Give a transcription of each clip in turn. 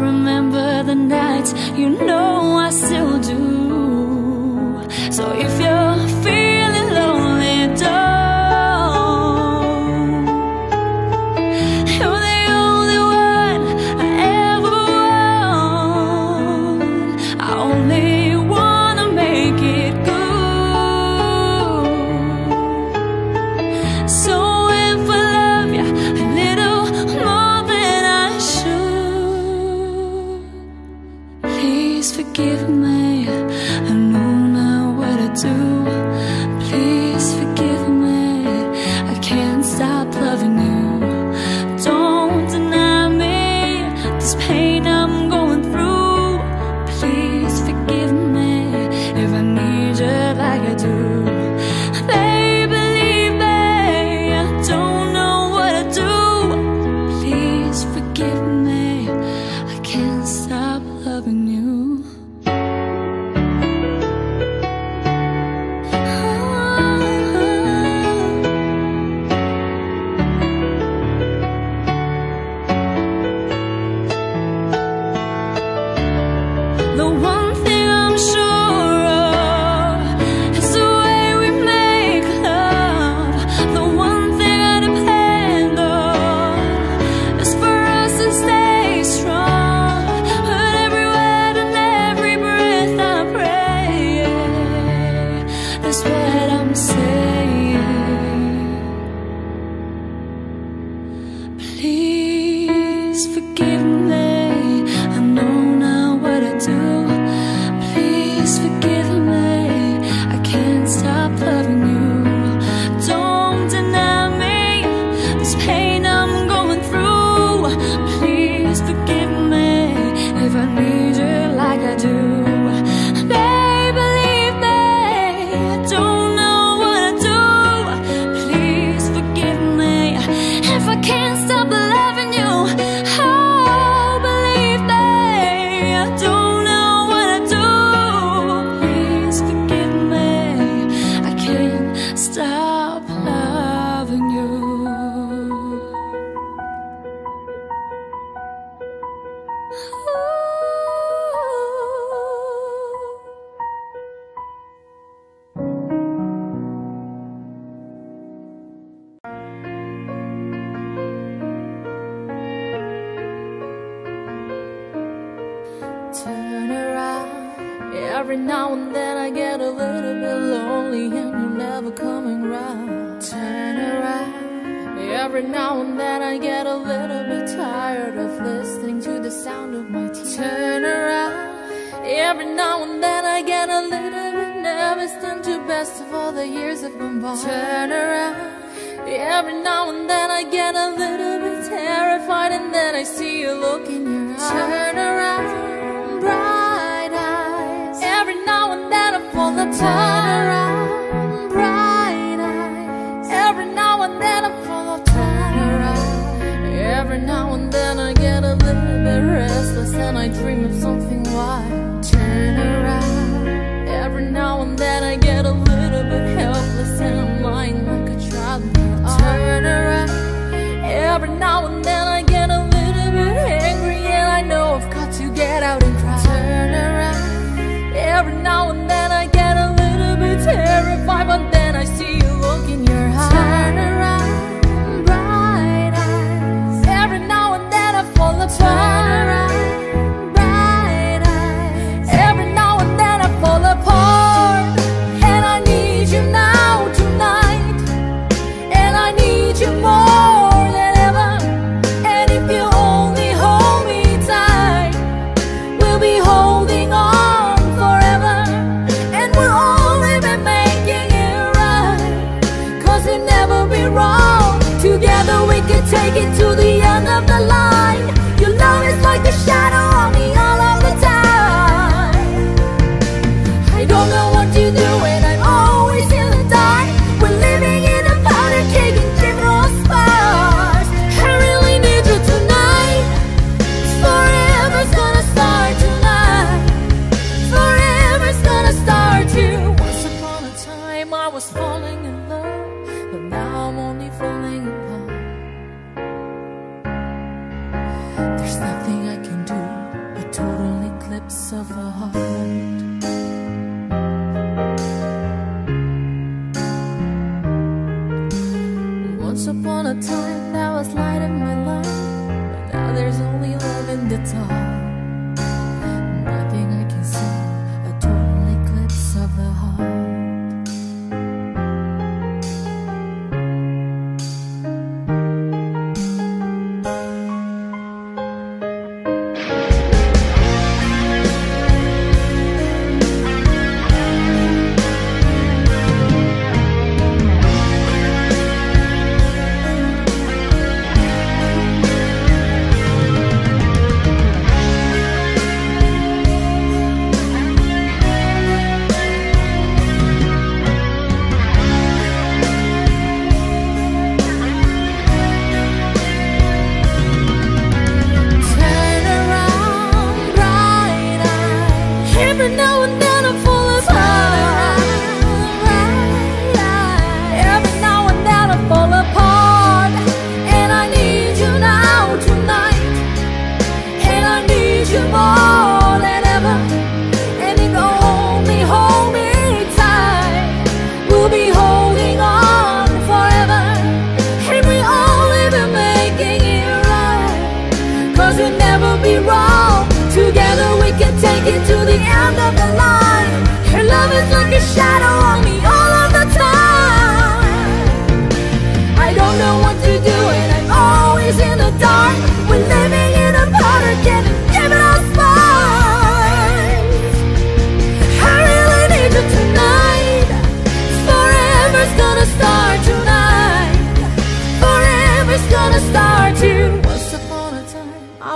remember the nights, you know I still do. So if of all the years have gone by. Turn around. Every now and then I get a little bit terrified, and then I see you look in your eyes. Turn around, bright eyes. Every now and then I turn around, bright eyes. Every now and then I fall the turn around. Every now and then I get a little bit restless, and I dream of something.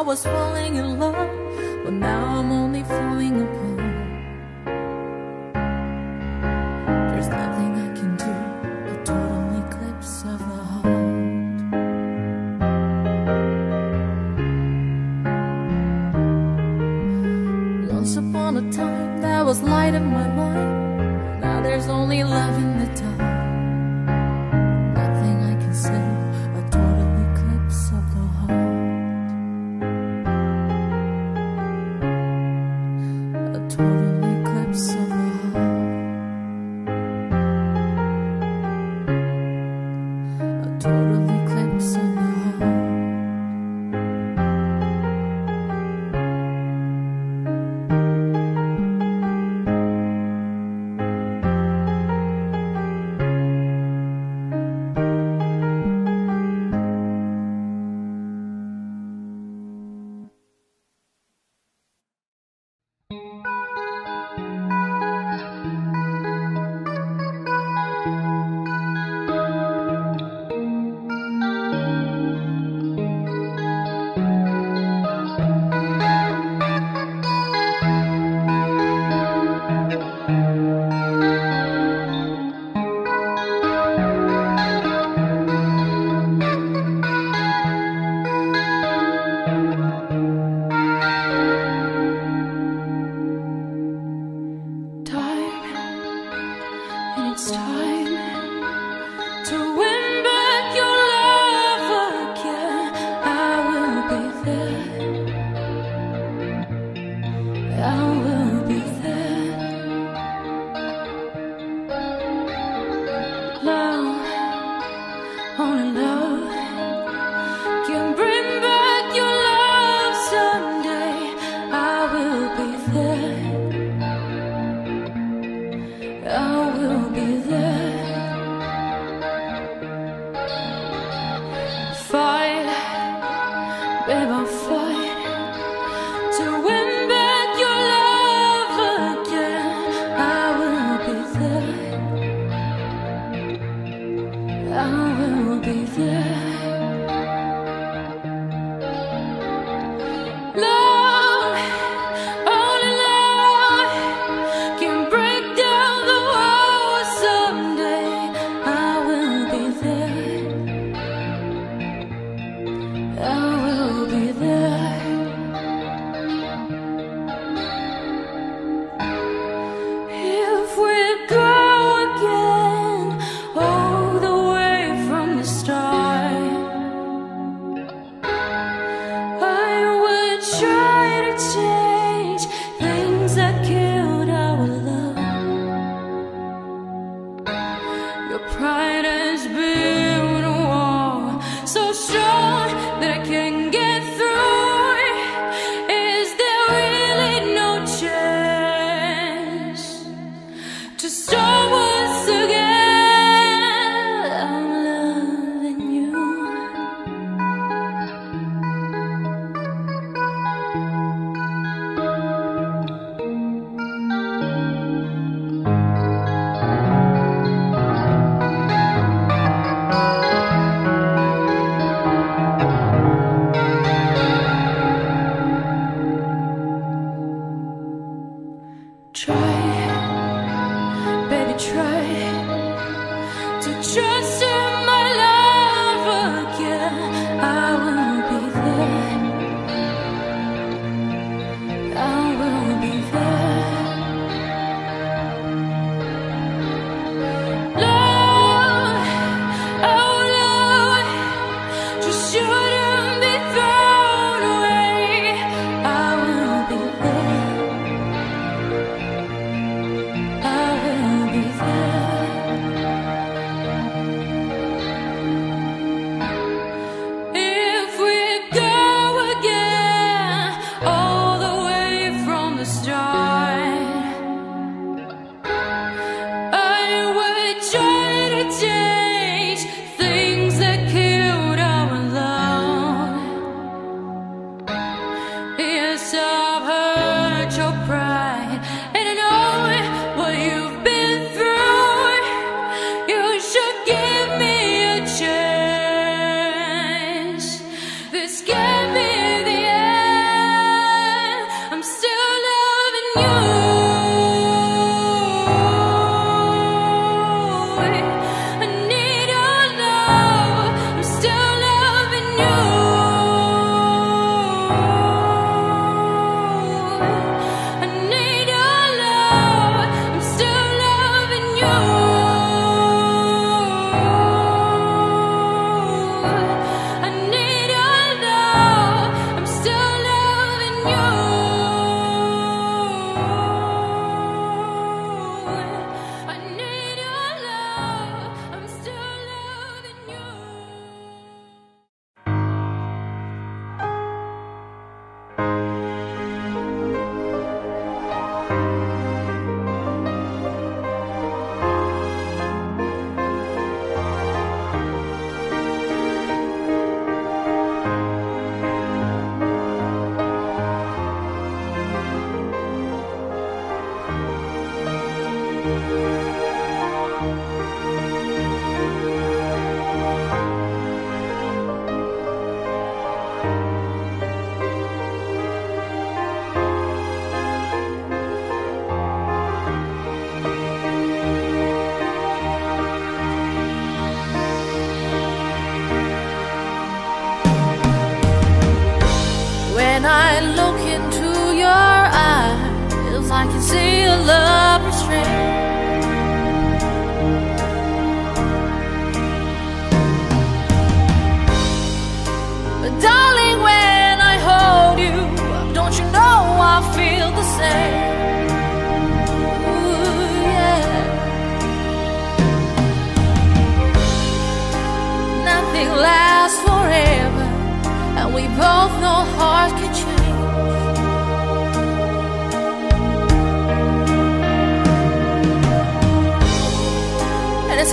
was falling in love, but now I'm only falling apart.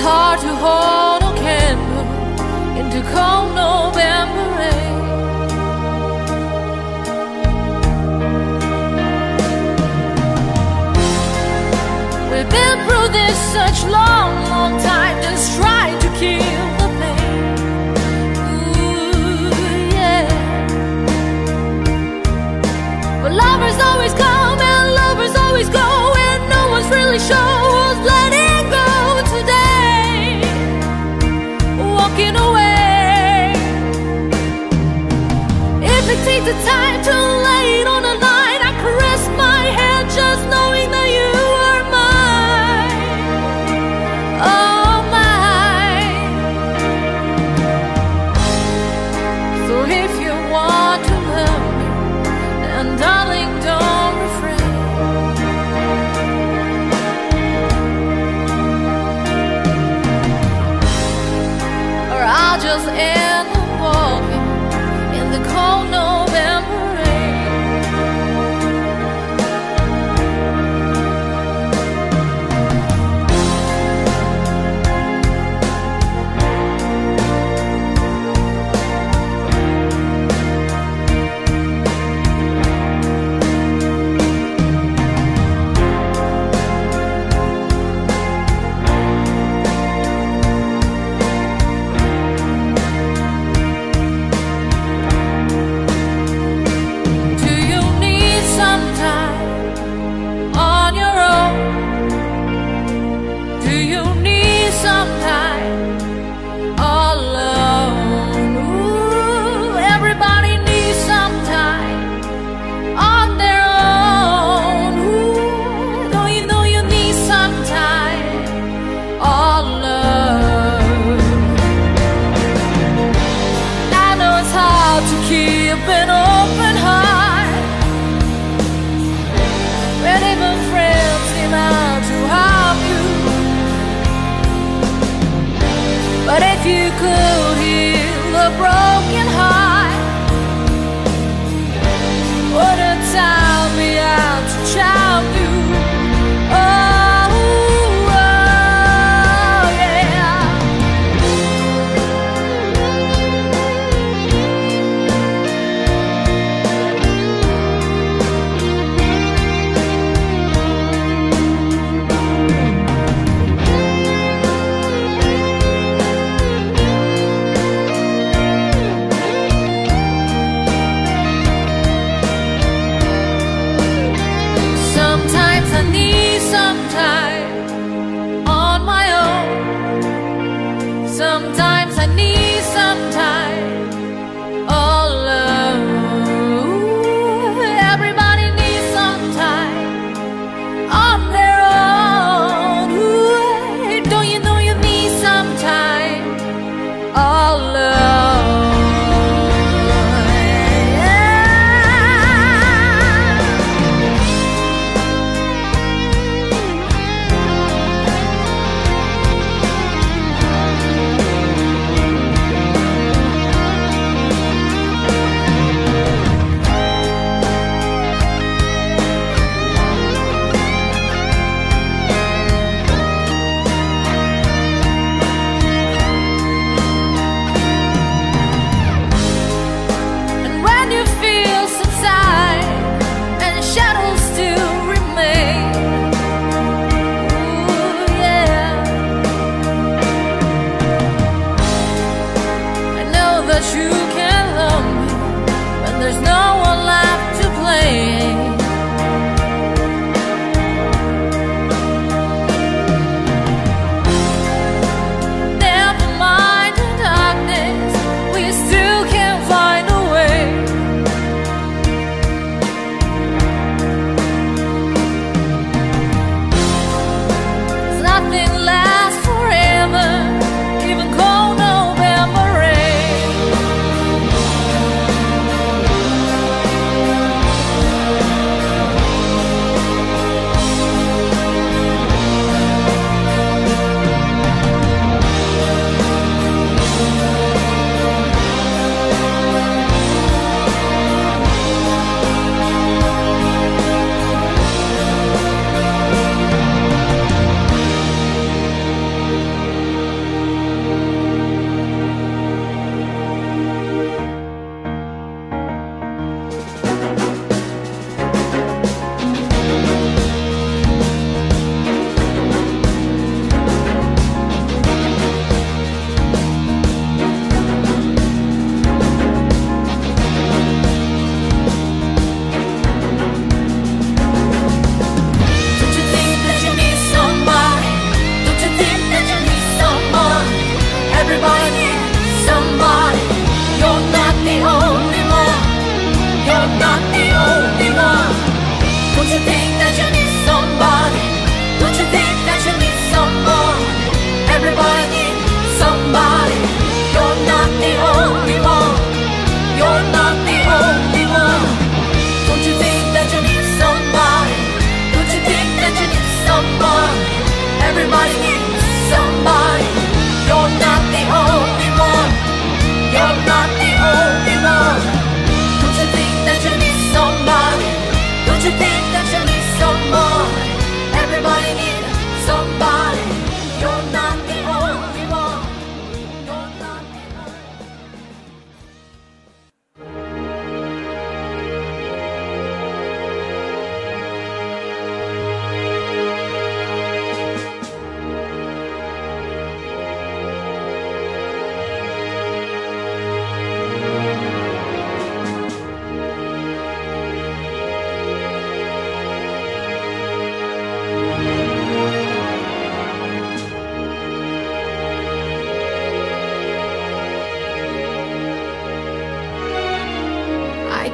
hard to hold a candle into cold November rain. We've been through this such long, long time, just trying to kill the pain. Ooh, yeah. But lovers always.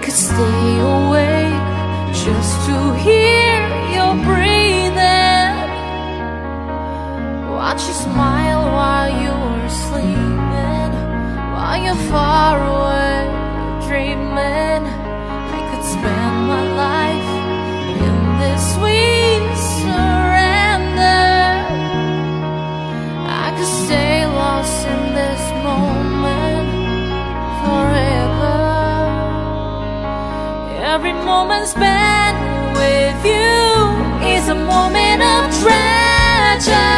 could stay awake just to hear your breathing. Watch you smile while you are sleeping, while you're far away dreaming. Every moment spent with you is a moment of treasure.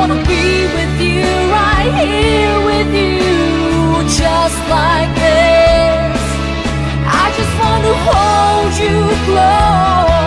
wanna be with you, right here with you, just like this. I just wanna hold you close.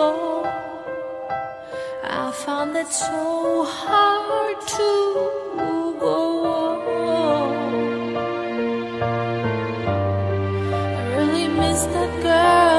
flow. I found that so hard to go on. I really miss that girl.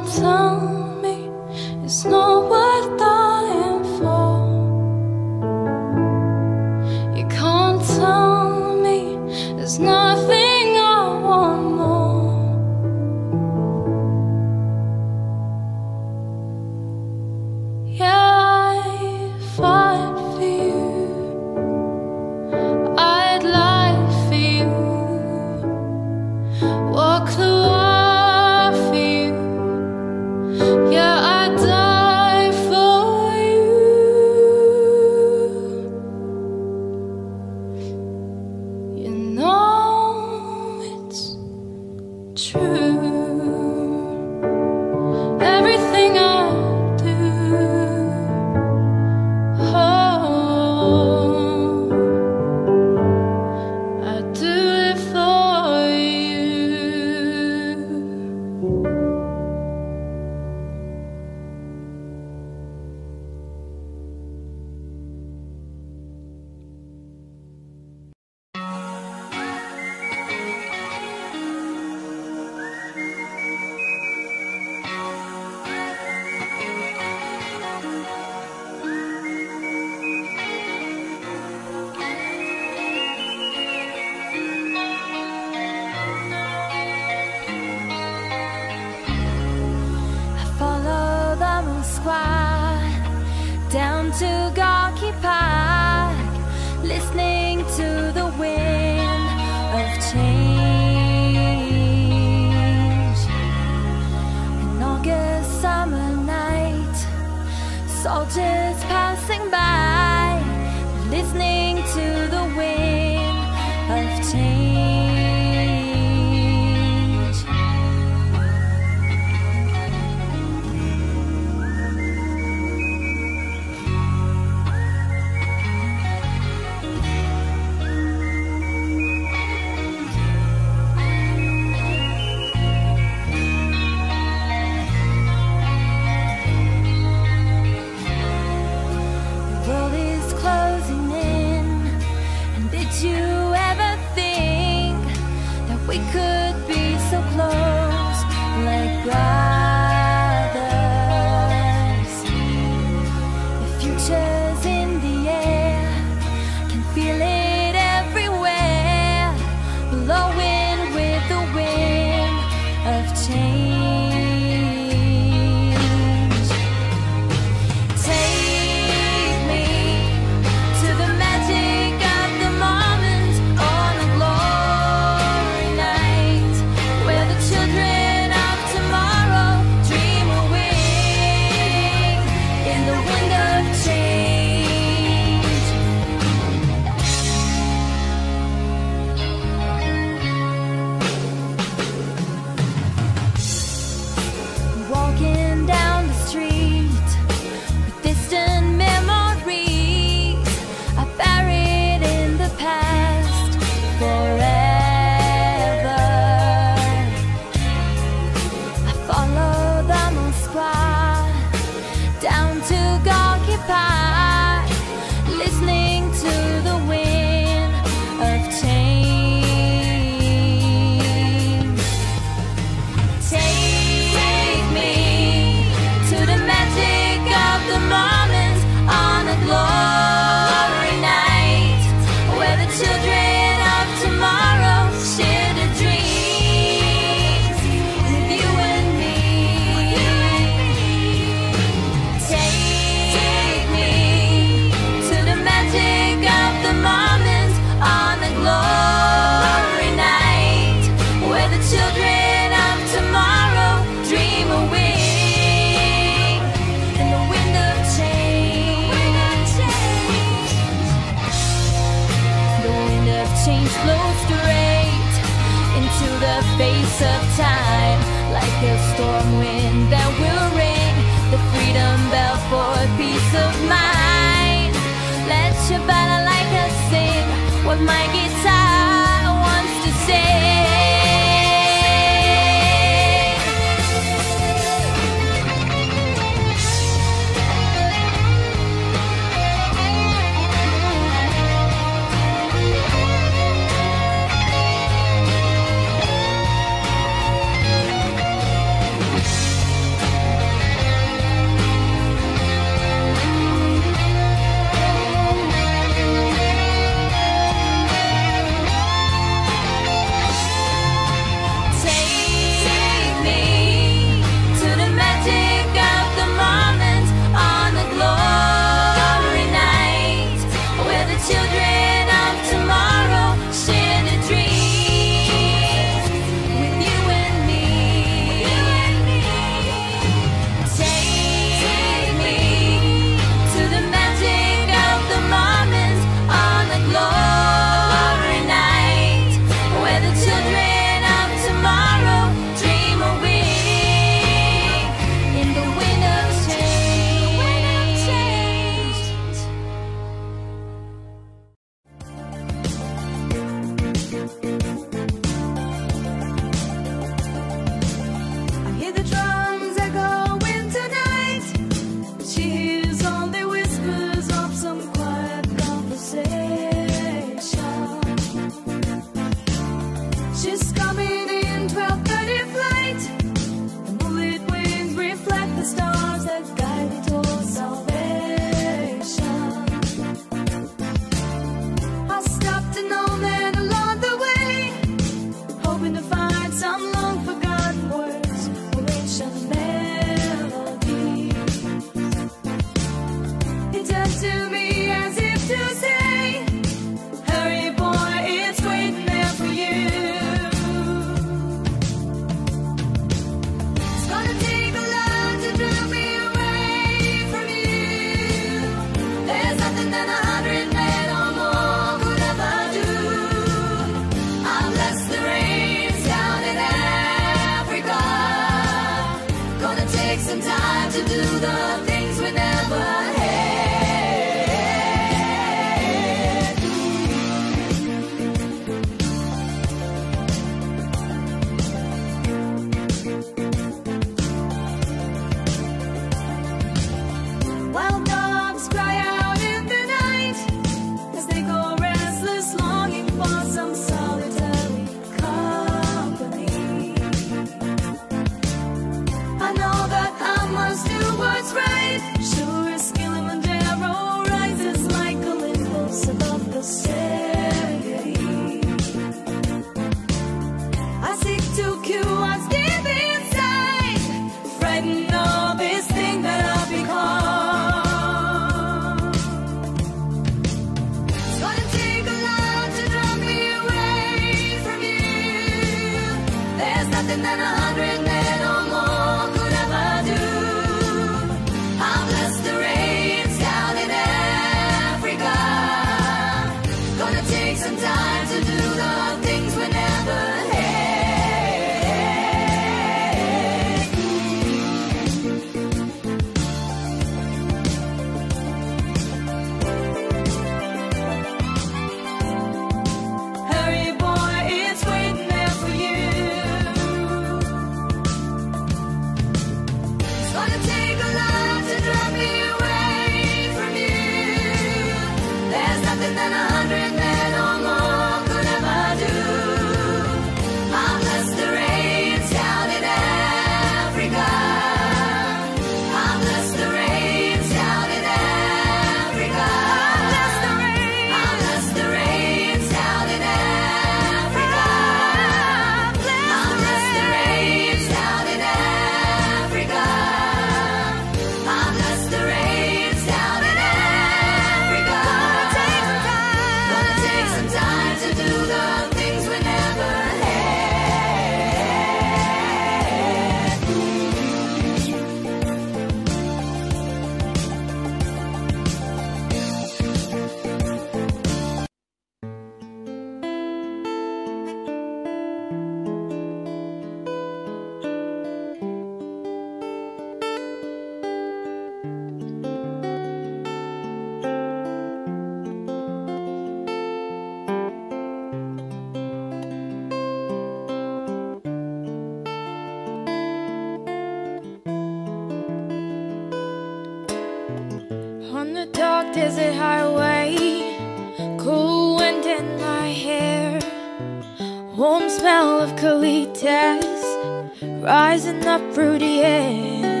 Rising up through the air.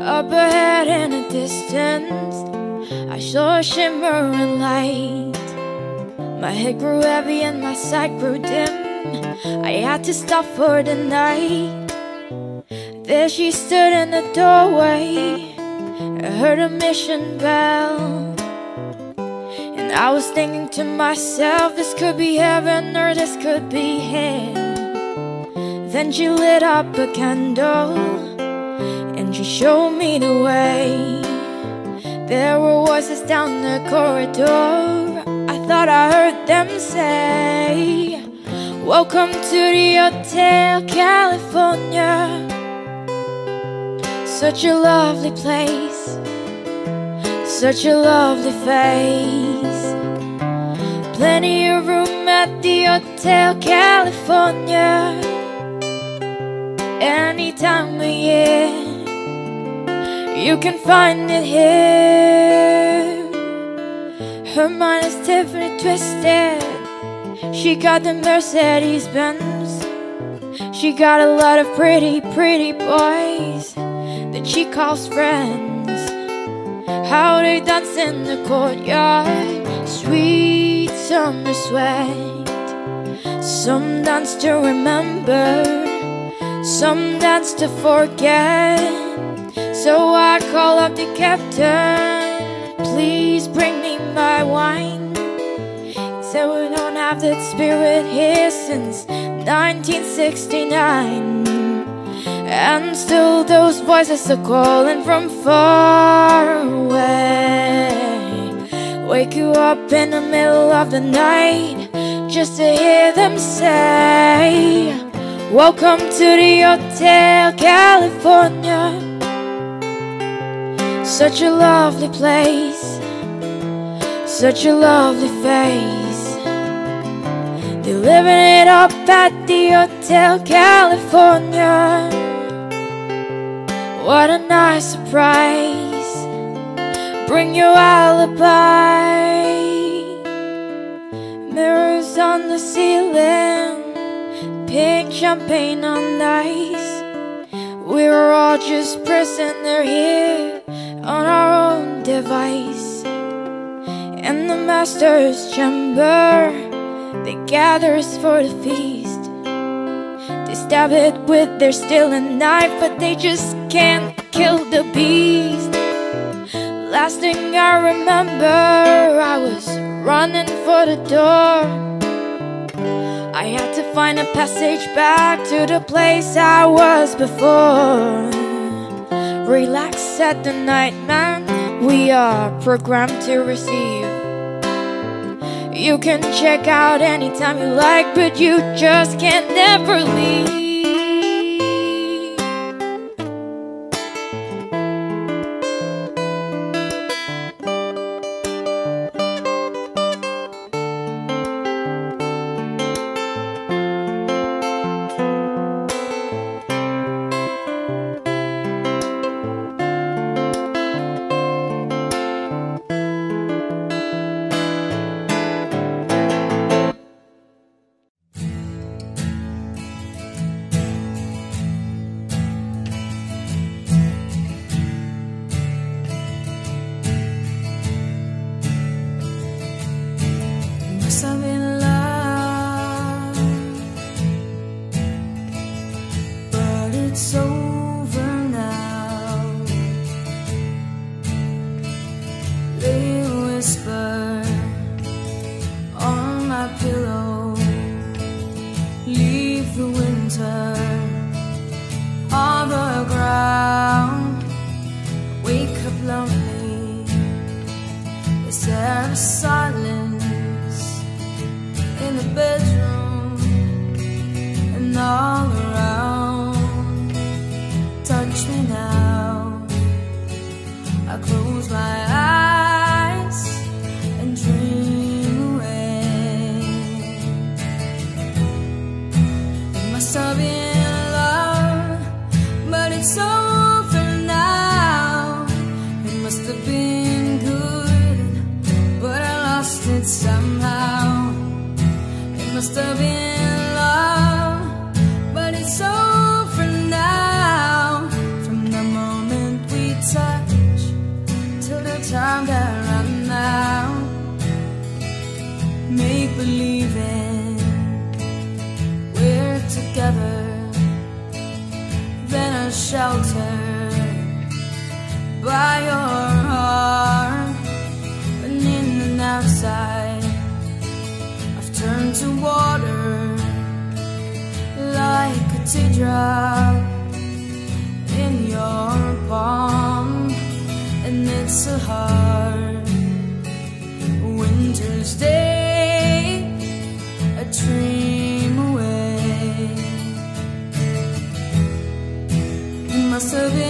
Up ahead in the distance, I saw a shimmering light. My head grew heavy and my sight grew dim. I had to stop for the night. There she stood in the doorway. I heard a mission bell. And I was thinking to myself, this could be heaven or this could be hell. Then she lit up a candle and she showed me the way. There were voices down the corridor. I thought I heard them say, Welcome to the Hotel California. Such a lovely place, such a lovely face. Plenty of room at the Hotel California. Any time of year, you can find it here. Her mind is Tiffany twisted. She got the Mercedes Benz. She got a lot of pretty, pretty boys that she calls friends. How they dance in the courtyard, sweet summer sweat. Some dance to remember, some dance to forget. So I call up the captain, please bring me my wine. He said we don't have that spirit here since 1969. And still those voices are calling from far away. Wake you up in the middle of the night just to hear them say, Welcome to the Hotel California. Such a lovely place, such a lovely face. They're living it up at the Hotel California. What a nice surprise! Bring your alibi. Mirrors on the ceiling, pink champagne on ice. We were all just prisoner here on our own device. In the master's chamber, they gather us for the feast. They stab it with their stealing knife, but they just can't kill the beast. Last thing I remember, I was running for the door. I had to find a passage back to the place I was before. Relax at the night, man. We are programmed to receive. You can check out anytime you like, but you just can't never leave. Teardrop in your palm, and it's a hard winter's day, a dream away. It must have been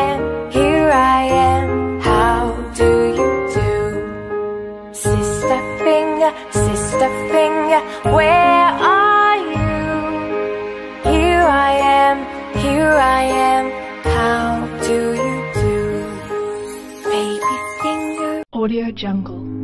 sister finger, where are you? Here I am, here I am, how do you do? Baby finger. Audio Jungle.